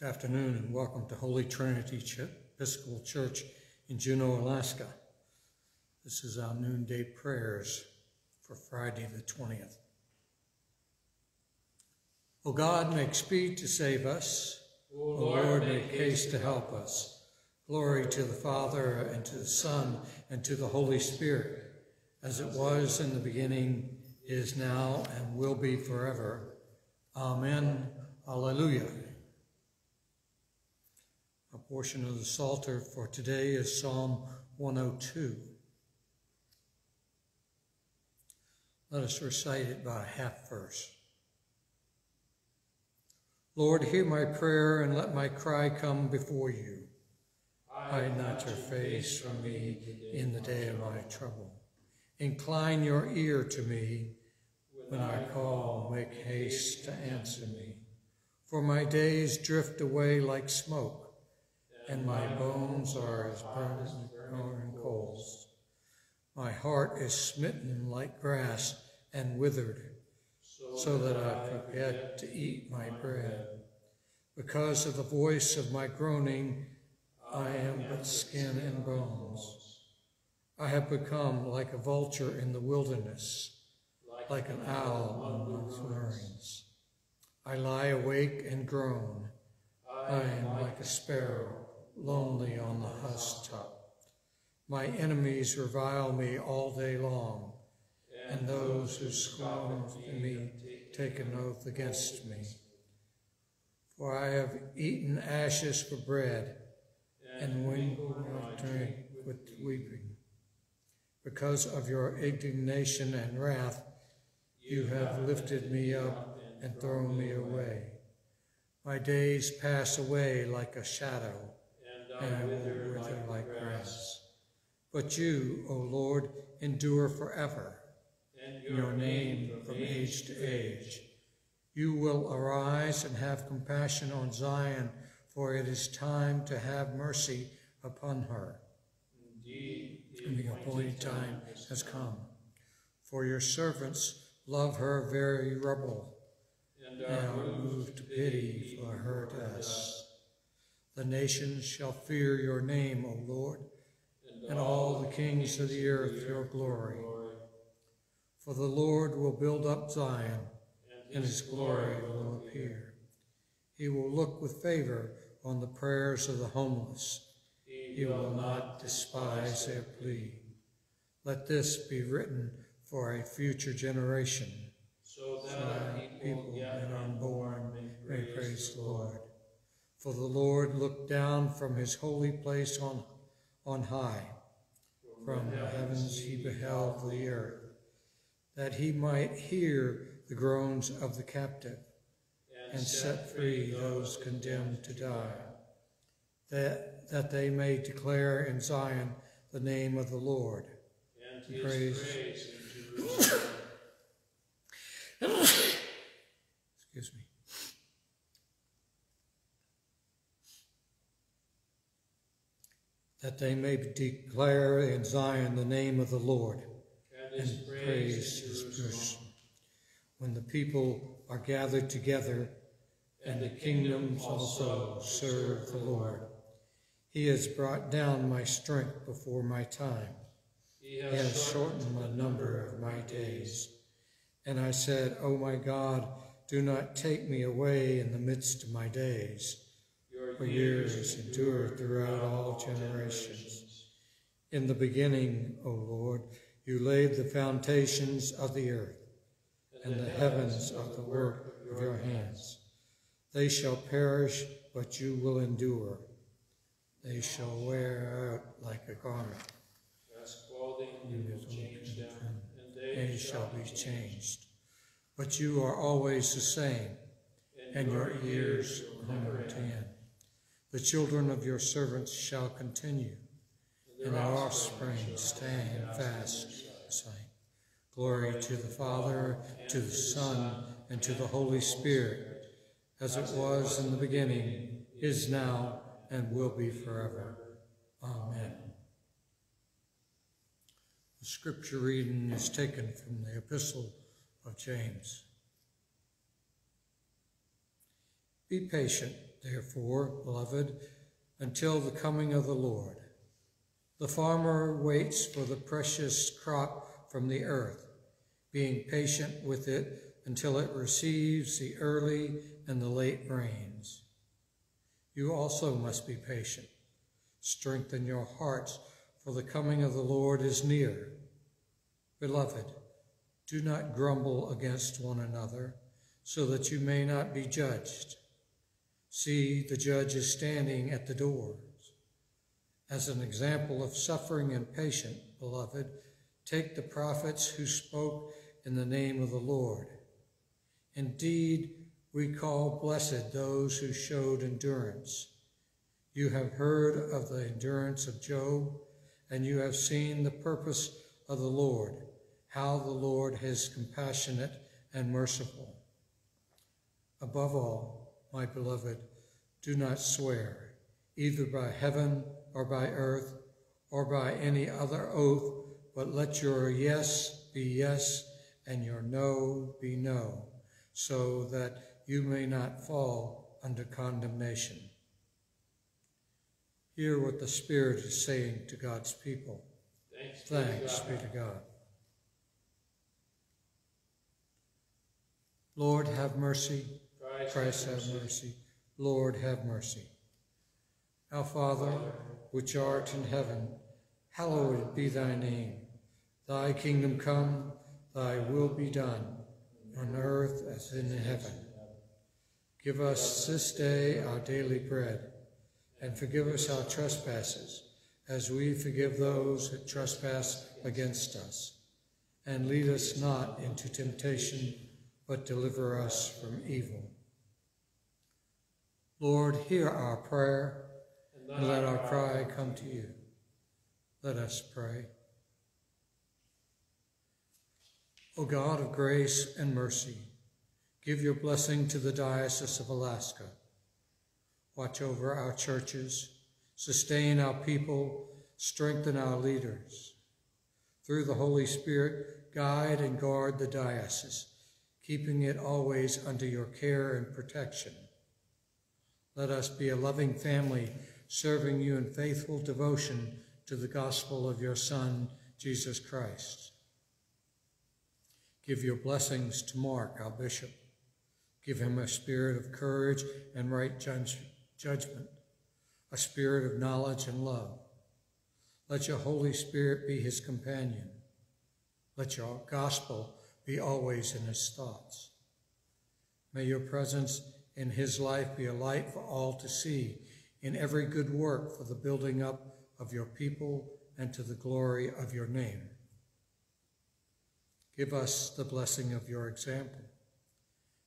Good afternoon and welcome to Holy Trinity Ch- Episcopal Church in Juneau, Alaska. This is our noonday prayers for Friday the 20th. O God, make speed to save us. O Lord, make haste to help us. Glory to the Father, and to the Son, and to the Holy Spirit, as it was in the beginning, is now, and will be forever. Amen. Alleluia. Portion of the Psalter for today is Psalm 102. Let us recite it by half verse. Lord, hear my prayer and let my cry come before you. Hide not your face from me in the day of my trouble. Incline your ear to me when I call, make haste to answer me. For my days drift away like smoke, and my bones are as burning coals. My heart is smitten like grass and withered, so that I forget to eat my bread. Because of the voice of my groaning, I am but skin and bones. I have become like a vulture in the wilderness, like an owl among thorns. I lie awake and groan. I am like a sparrow, lonely on the housetop. My enemies revile me all day long, and those who scorn me take an oath against me. For I have eaten ashes for bread, and mingled my drink with weeping. Because of your indignation and wrath, you have lifted me up and thrown me away. My days pass away like a shadow, and I will wither like grass. But you, O Lord, endure forever, your name from age to age. You will arise and have compassion on Zion, for it is time to have mercy upon her. Indeed, And the appointed time has come. For your servants love her very rubble, and and are moved to pity for her dust. The nations shall fear your name, O Lord, and all the kings of the earth your glory. For the Lord will build up Zion, and his glory will appear. He will look with favor on the prayers of the homeless. He will not despise their plea. Let this be written for a future generation, so that people yet unborn may praise the Lord. For the Lord looked down from his holy place on, on high. From the heavens he beheld the earth, that he might hear the groans of the captive and set free those condemned to die, that, that they may declare in Zion the name of the Lord. and his praise- praise. Excuse me. That they may declare in Zion the name of the Lord and and praise his person. When the people are gathered together, and the kingdoms also serve the Lord. He has brought down my strength before my time. He has has shortened the number of my days. And I said, O my God, do not take me away in the midst of my days. For years endure throughout all generations. In the beginning, O Lord, you laid the foundations of the earth, and the heavens are the work of your hands. They shall perish, but you will endure. They shall wear out like a garment. As clothing you will change them, and They shall be changed. But you are always the same, and your years will never end. The children of your servants shall continue, and their offspring stand fast. Saying, Glory to the Father, to the Son, and to the Holy Spirit, as it was in the beginning, is now, and will be forever. Amen. The scripture reading is taken from the Epistle of James. Be patient therefore, beloved, until the coming of the Lord. The farmer waits for the precious crop from the earth, being patient with it until it receives the early and the late rains. You also must be patient. Strengthen your hearts, for the coming of the Lord is near. Beloved, do not grumble against one another, so that you may not be judged. See, the judge is standing at the doors. As an example of suffering and patience, beloved, take the prophets who spoke in the name of the Lord. Indeed, we call blessed those who showed endurance. You have heard of the endurance of Job, and you have seen the purpose of the Lord, how the Lord is compassionate and merciful. Above all, my beloved, do not swear, either by heaven or by earth or by any other oath, but let your yes be yes and your no be no, so that you may not fall under condemnation. Hear what the Spirit is saying to God's people. Thanks, Thanks be to God. Lord, have mercy. Christ, have mercy. Lord, have mercy. Our Father, which art in heaven, hallowed be thy name. Thy kingdom come, thy will be done, on earth as in heaven. Give us this day our daily bread, and forgive us our trespasses, as we forgive those who trespass against us. And lead us not into temptation, but deliver us from evil. Lord, hear our prayer, and let our cry come to you. Let us pray. O God of grace and mercy, give your blessing to the Diocese of Alaska. Watch over our churches, sustain our people, strengthen our leaders. Through the Holy Spirit, guide and guard the diocese, keeping it always under your care and protection. Let us be a loving family, serving you in faithful devotion to the gospel of your Son, Jesus Christ. Give your blessings to Mark, our bishop. Give him a spirit of courage and right judgment, a spirit of knowledge and love. Let your Holy Spirit be his companion. Let your gospel be always in his thoughts. May your presence in his life be a light for all to see, in every good work for the building up of your people and to the glory of your name. Give us the blessing of your example.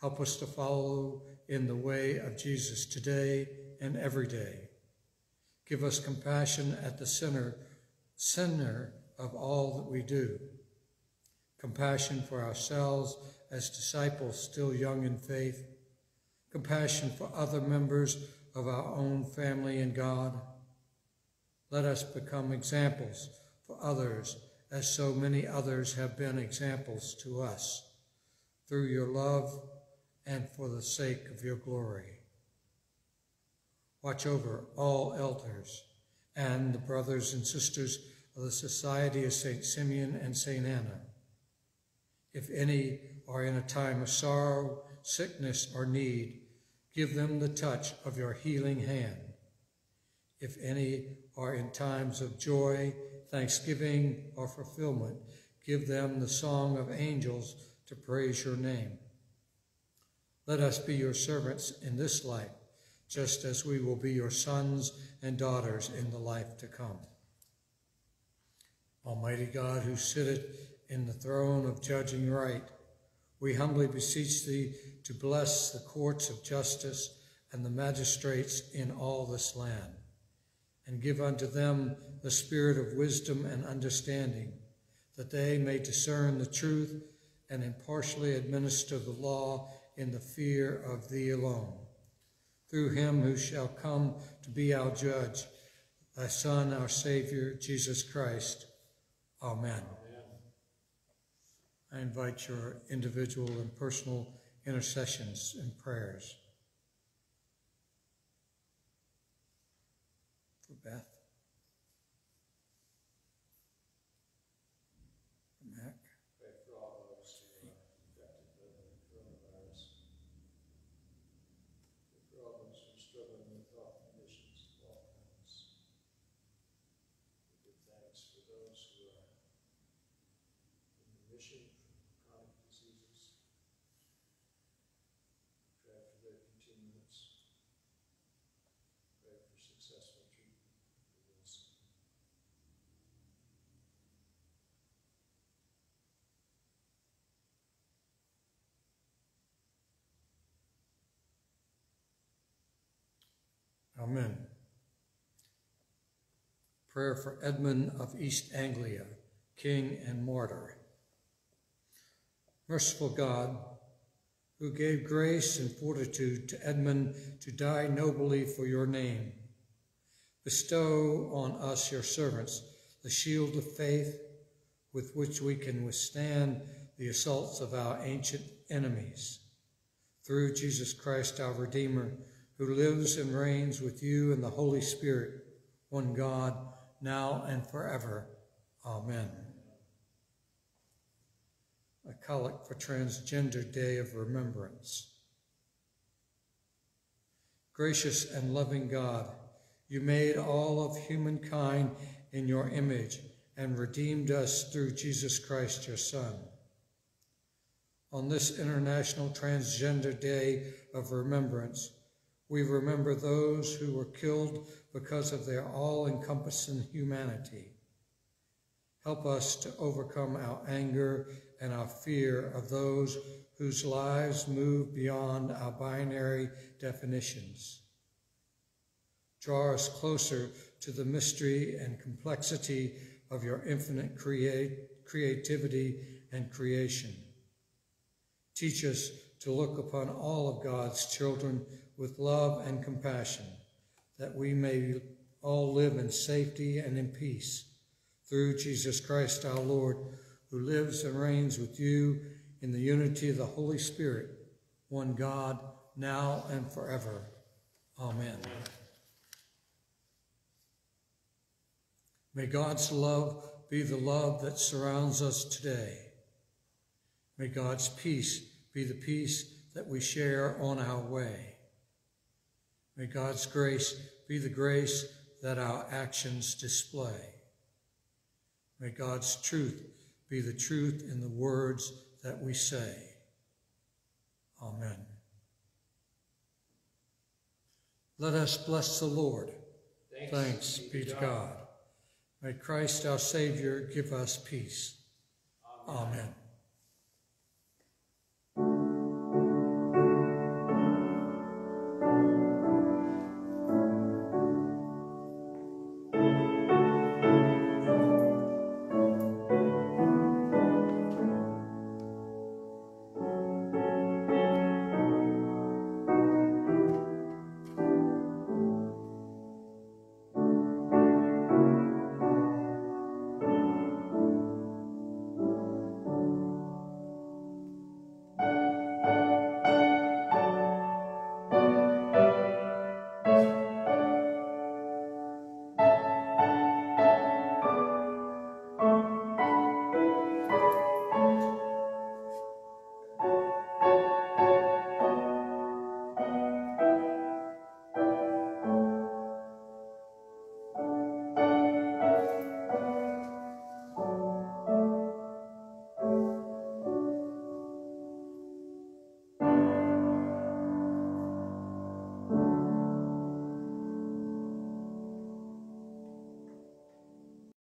Help us to follow in the way of Jesus today and every day. Give us compassion at the center, center of all that we do. Compassion for ourselves as disciples still young in faith, compassion for other members of our own family and God. Let us become examples for others as so many others have been examples to us through your love and for the sake of your glory. Watch over all elders and the brothers and sisters of the Society of St. Simeon and St. Anna. If any are in a time of sorrow, sickness, or need, Give them the touch of your healing hand. If any are in times of joy, thanksgiving, or fulfillment, give them the song of angels to praise your name. Let us be your servants in this life, just as we will be your sons and daughters in the life to come. Almighty God, who sitteth in the throne of judging right, we humbly beseech thee to bless the courts of justice and the magistrates in all this land, and give unto them the spirit of wisdom and understanding, that they may discern the truth and impartially administer the law in the fear of thee alone. Through him who shall come to be our judge, thy Son, our Savior, Jesus Christ. Amen. I invite your individual and personal intercessions and prayers. For Beth. Mac. For all those who are infected by the coronavirus. Pray for all those who are struggling with health conditions of all kinds. We give thanks for those who are in remission from chronic diseases. Pray for their continuance. Pray for successful treatment for Wilson. Amen. Prayer for Edmund of East Anglia, King and Martyr. Merciful God, who gave grace and fortitude to Edmund to die nobly for your name, bestow on us, your servants, the shield of faith with which we can withstand the assaults of our ancient enemies. Through Jesus Christ, our Redeemer, who lives and reigns with you in the Holy Spirit, one God, now and forever. Amen. A collect for Transgender Day of Remembrance. Gracious and loving God, you made all of humankind in your image and redeemed us through Jesus Christ, your Son. On this International Transgender Day of Remembrance, we remember those who were killed because of their all encompassing humanity. Help us to overcome our anger and our fear of those whose lives move beyond our binary definitions. Draw us closer to the mystery and complexity of your infinite create, creativity and creation. Teach us to look upon all of God's children with love and compassion, that we may all live in safety and in peace. Through Jesus Christ our Lord, who lives and reigns with you in the unity of the Holy Spirit, one God, now and forever. Amen. May God's love be the love that surrounds us today. May God's peace be the peace that we share on our way. May God's grace be the grace that our actions display. May God's truth be the truth in the words that we say. Amen. Let us bless the Lord. Thanks, be to God. May Christ our Savior give us peace. Amen. Amen.